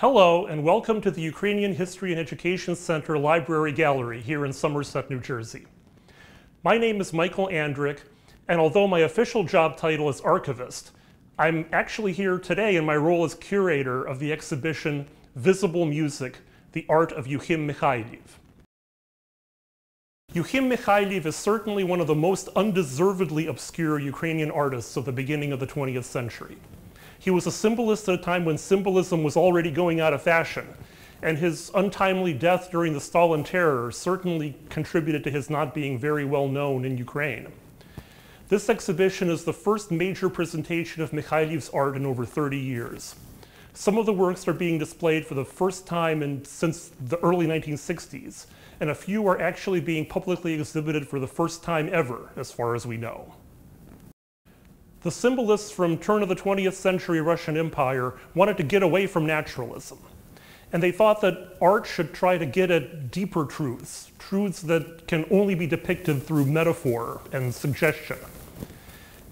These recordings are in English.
Hello, and welcome to the Ukrainian History and Education Center Library Gallery here in Somerset, New Jersey. My name is Michael Andrec, and although my official job title is archivist, I'm actually here today in my role as curator of the exhibition Visible Music, The Art of Yukhym Mykhailiv. Yukhym Mykhailiv is certainly one of the most undeservedly obscure Ukrainian artists of the beginning of the 20th century. He was a symbolist at a time when symbolism was already going out of fashion, and his untimely death during the Stalin terror certainly contributed to his not being very well known in Ukraine. This exhibition is the first major presentation of Mykhailiv's art in over 30 years. Some of the works are being displayed for the first time in, since the early 1960s, and a few are actually being publicly exhibited for the first time ever, as far as we know. The symbolists from turn of the 20th century Russian Empire wanted to get away from naturalism. And they thought that art should try to get at deeper truths, truths that can only be depicted through metaphor and suggestion.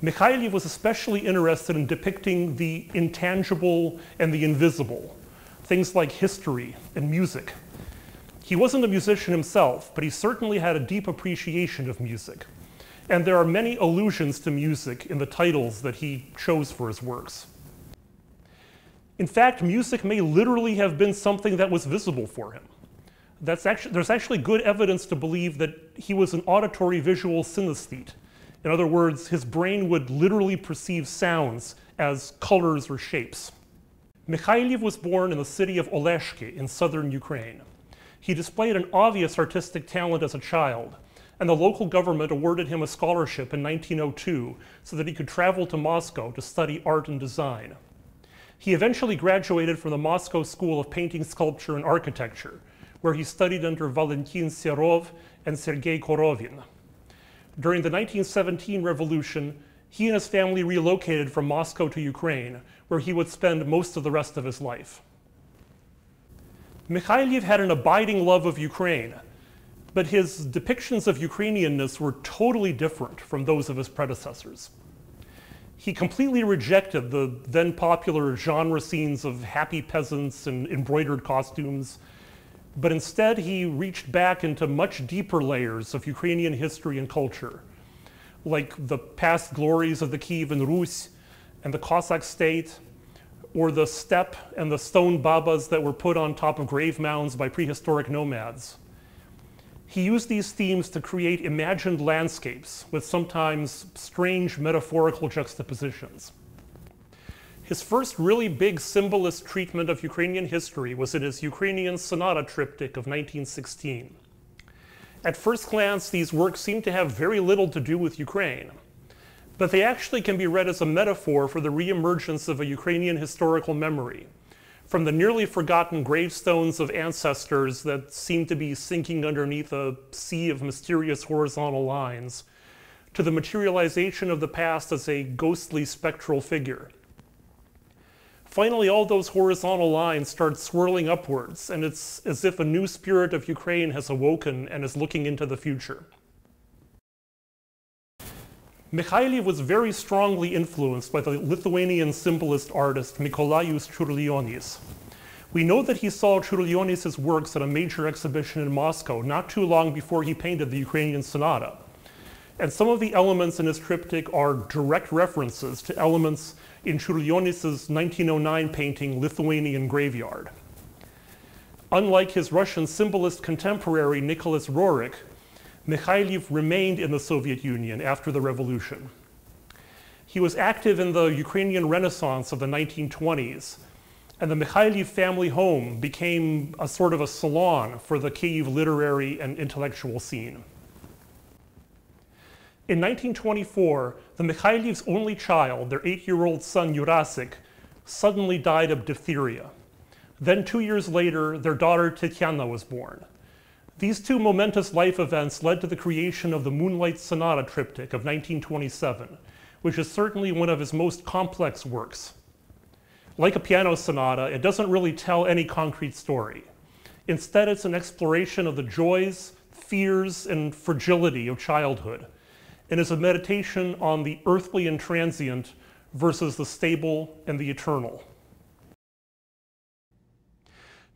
Mykhailiv was especially interested in depicting the intangible and the invisible, things like history and music. He wasn't a musician himself, but he certainly had a deep appreciation of music. And there are many allusions to music in the titles that he chose for his works. In fact, music may literally have been something that was visible for him. That's actually, there's actually good evidence to believe that he was an auditory visual synesthete, in other words, his brain would literally perceive sounds as colors or shapes. Mykhailiv was born in the city of Oleshki in southern Ukraine. He displayed an obvious artistic talent as a child, and the local government awarded him a scholarship in 1902 so that he could travel to Moscow to study art and design. He eventually graduated from the Moscow School of Painting, Sculpture, and Architecture, where he studied under Valentin Serov and Sergei Korovin. During the 1917 revolution, he and his family relocated from Moscow to Ukraine, where he would spend most of the rest of his life. Mykhailiv had an abiding love of Ukraine, but his depictions of Ukrainianness were totally different from those of his predecessors. He completely rejected the then popular genre scenes of happy peasants and embroidered costumes but instead he reached back into much deeper layers of Ukrainian history and culture, like the past glories of the Kievan Rus and the Cossack state, or the steppe and the stone babas that were put on top of grave mounds by prehistoric nomads. He used these themes to create imagined landscapes with sometimes strange metaphorical juxtapositions. His first really big symbolist treatment of Ukrainian history was in his Ukrainian Sonata triptych of 1916. At first glance, these works seem to have very little to do with Ukraine, but they actually can be read as a metaphor for the reemergence of a Ukrainian historical memory, from the nearly forgotten gravestones of ancestors that seem to be sinking underneath a sea of mysterious horizontal lines, to the materialization of the past as a ghostly spectral figure Finally, all those horizontal lines start swirling upwards, and it's as if a new spirit of Ukraine has awoken and is looking into the future. Mykhailiv was very strongly influenced by the Lithuanian symbolist artist Mikalojus Čiurlionis. We know that he saw Čiurlionis' works at a major exhibition in Moscow not too long before he painted the Ukrainian Sonata. And some of the elements in his triptych are direct references to elements in Čiurlionis' 1909 painting Lithuanian Graveyard. Unlike his Russian symbolist contemporary Nicholas Roerich, Mykhailiv remained in the Soviet Union after the revolution. He was active in the Ukrainian Renaissance of the 1920s, and the Mykhailiv family home became a sort of a salon for the Kyiv literary and intellectual scene. In 1924, the Mykhailiv's only child, their eight-year-old son Yurasik, suddenly died of diphtheria. Then two years later, their daughter Tetyana was born. These two momentous life events led to the creation of the Moonlight Sonata triptych of 1927, which is certainly one of his most complex works. Like a piano sonata, it doesn't really tell any concrete story. Instead, it's an exploration of the joys, fears, and fragility of childhood and is a meditation on the earthly and transient versus the stable and the eternal.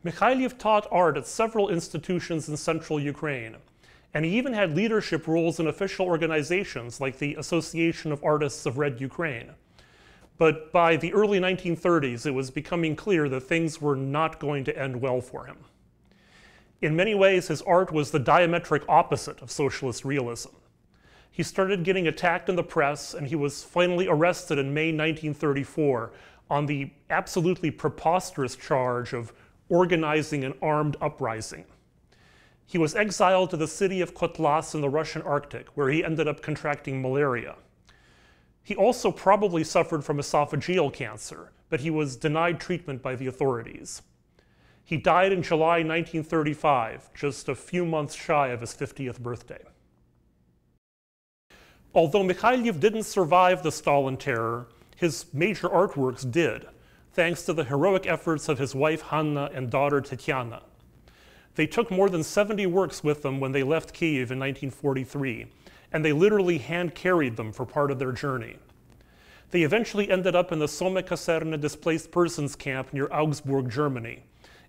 Mykhailiv taught art at several institutions in central Ukraine, and he even had leadership roles in official organizations like the Association of Artists of Red Ukraine. But by the early 1930s, it was becoming clear that things were not going to end well for him. In many ways, his art was the diametric opposite of socialist realism. He started getting attacked in the press, and he was finally arrested in May 1934 on the absolutely preposterous charge of organizing an armed uprising. He was exiled to the city of Kotlas in the Russian Arctic, where he ended up contracting malaria. He also probably suffered from esophageal cancer, but he was denied treatment by the authorities. He died in July 1935, just a few months shy of his 50th birthday. Although Mykhailiv didn't survive the Stalin terror, his major artworks did, thanks to the heroic efforts of his wife Hanna and daughter Tetiana. They took more than 70 works with them when they left Kiev in 1943, and they literally hand carried them for part of their journey. They eventually ended up in the Somme Kaserne displaced persons camp near Augsburg, Germany,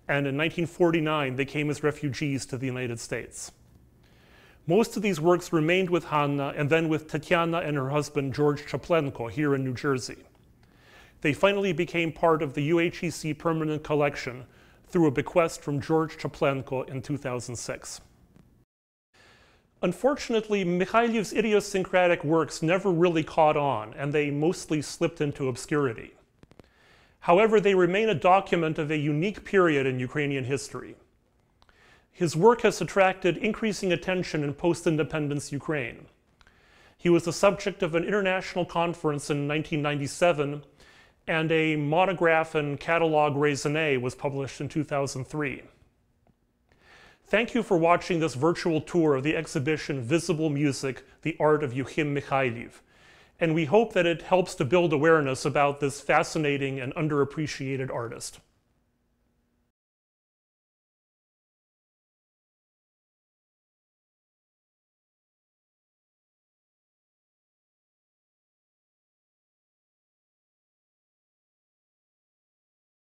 and in 1949 they came as refugees to the United States. Most of these works remained with Hanna and then with Tatiana and her husband George Chaplenko here in New Jersey. They finally became part of the UHEC permanent collection through a bequest from George Chaplenko in 2006. Unfortunately, Mykhailiv's idiosyncratic works never really caught on, and they mostly slipped into obscurity. However, they remain a document of a unique period in Ukrainian history. His work has attracted increasing attention in post-independence Ukraine. He was the subject of an international conference in 1997, and a monograph and catalog raisonné was published in 2003. Thank you for watching this virtual tour of the exhibition Visible Music, The Art of Yukhym Mykhailiv. And we hope that it helps to build awareness about this fascinating and underappreciated artist.